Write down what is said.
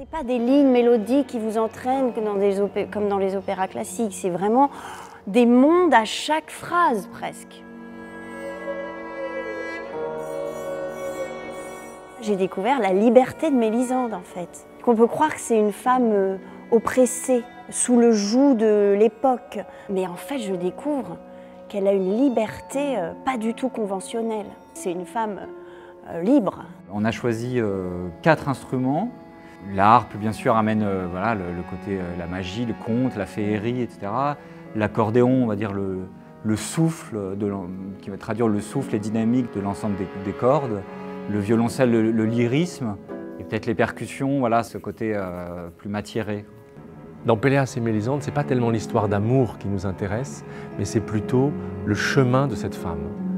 C'est pas des lignes mélodiques qui vous entraînent comme dans les opéras classiques. C'est vraiment des mondes à chaque phrase presque. J'ai découvert la liberté de Mélisande en fait. Qu'on peut croire que c'est une femme euh, oppressée, sous le joug de l'époque. Mais en fait, je découvre qu'elle a une liberté euh, pas du tout conventionnelle. C'est une femme euh, libre. On a choisi quatre instruments L'harpe, bien sûr, amène euh, voilà, le, côté, euh, la magie, le conte, la féerie, etc. L'accordéon, on va dire le, souffle, qui va traduire le souffle et dynamique de l'ensemble des, cordes. Le violoncelle, le, lyrisme. Et peut-être les percussions, voilà, ce côté euh, plus matiéré. Dans Péléas et Mélisande, ce n'est pas tellement l'histoire d'amour qui nous intéresse, mais c'est plutôt le chemin de cette femme.